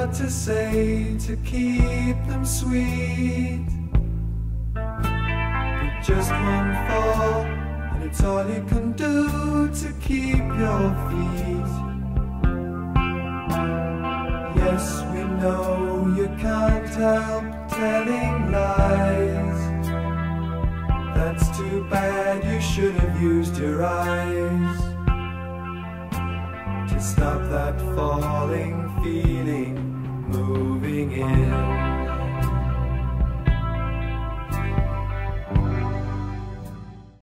what to say to keep them sweet. But just one fall, and it's all you can do to keep your feet. Yes, we know you can't help telling lies. That's too bad, you should have used your eyes stop that falling feeling.